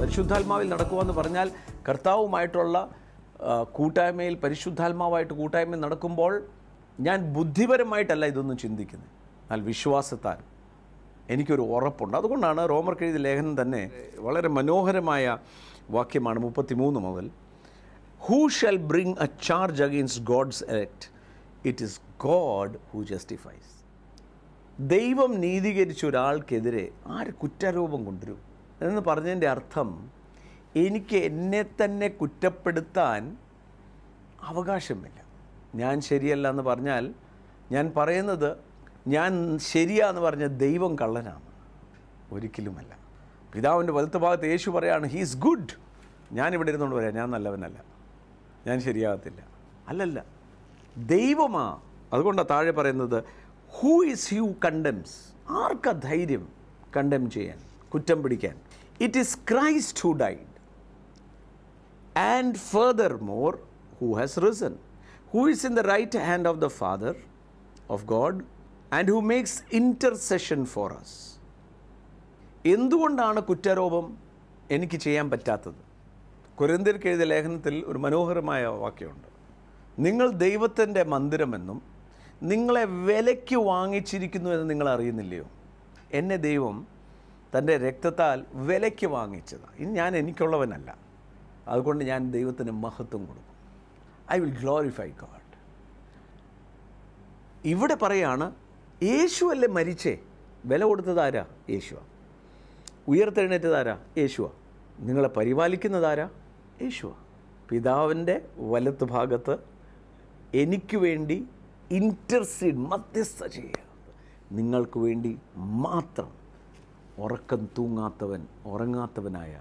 പരിശുദ്ധാത്മാവിൽ നടക്കുക എന്ന് പറഞ്ഞാൽ കർത്താവുമായിട്ടുള്ള കൂട്ടായ്മയിൽ പരിശുദ്ധാത്മാവായിട്ട് കൂട്ടായ്മ നടക്കുമ്പോൾ ഞാൻ ബുദ്ധിപരമായിട്ടല്ല ഇതൊന്നും ചിന്തിക്കുന്നത്. എന്നാൽ വിശ്വാസത്താൽ എനിക്കൊരു ഉറപ്പുണ്ട്. അതുകൊണ്ടാണ് റോമർ എഴുതിയ ലേഖനം തന്നെ വളരെ മനോഹരമായ വാക്യമാണ് മുപ്പത്തിമൂന്ന് മുതൽ. Who shall bring a charge against God's elect it is God who justifies ദൈവം നീതീകരിച്ച ഒരാൾക്കെതിരെ ആര് കുറ്റാരോപം കൊണ്ടുവരും? എന്ന് പറഞ്ഞതിന്റെ അർത്ഥം എനിക്ക് എന്നെ തന്നെ കുറ്റപ്പെടുത്താൻ അവകാശമില്ല. ഞാൻ ശരിയല്ല എന്ന് പറഞ്ഞാൽ ഞാൻ പറയുന്നത് ഞാൻ ശരിയാന്ന് പറഞ്ഞ ദൈവം കള്ളനാണ്. ഒരിക്കലുമല്ല. പിതാവിന്റെ വലത്ത് ഭാഗത്ത് യേശു പറയാണ് ഹീസ് ഗുഡ് ഞാൻ ഇവിടെ ഇരുന്നുകൊണ്ട് പറയാം ഞാൻ നല്ലവനല്ല. ഞാൻ ശരിയാകത്തില്ല. അല്ലല്ല. ദൈവമാ. അതുകൊണ്ടാണ് താഴെ പറയുന്നത് ഹൂ ഇസ് ഹ്യൂ കണ്ടംസ് ആർക്കാ ധൈര്യം കണ്ടം ചെയ്യാൻ കുറ്റം പിടിക്കാൻ? It is Christ who died. And furthermore who has risen who is in the right hand of the father of god and who makes intercession for us. എന്തുകൊണ്ടാണ് കുറ്റാരോപം എനിക്ക് ചെയ്യാൻ പറ്റാത്തത്? കുരന്തിർക്ക് എഴുതിയ ലേഖനത്തിൽ ഒരു മനോഹരമായ വാക്യമുണ്ട്. നിങ്ങൾ ദൈവത്തിന്റെ മന്ദിരമെന്നും നിങ്ങളെ വിലയ്ക്ക് വാങ്ങിച്ചിരിക്കുന്നു എന്ന് നിങ്ങൾ അറിയുന്നില്ലയോ? എന്നെ ദൈവം തന്റെ രക്തത്താൽ വിലയ്ക്ക് വാങ്ങിച്ചതാണ്. ഇനി ഞാൻ എനിക്കുള്ളവനല്ല. അതുകൊണ്ട് ഞാൻ ദൈവത്തിന് മഹത്വം കൊടുക്കും. ഐ വിൽ ഗ്ലോറിഫൈ ഗോഡ് ഇവിടെ പറയാണ് യേശു അല്ലേ മരിച്ചേ? വില കൊടുത്തതാരാ ആരാ? ഉയർത്തെഴുന്നേറ്റതാരാ ഉയർത്തെഴുന്നേറ്റത് യേശുവ. നിങ്ങളെ പരിപാലിക്കുന്നതാരാ ആരാ? യേശുവ. പിതാവിന്റെ വലത്ത് ഭാഗത്ത് എനിക്ക് വേണ്ടി ഇന്റർസീഡ് മധ്യസ്ഥ ചെയ്യുക. നിങ്ങൾക്ക് വേണ്ടി മാത്രം ഉറക്കം തൂങ്ങാത്തവൻ ഉറങ്ങാത്തവനായ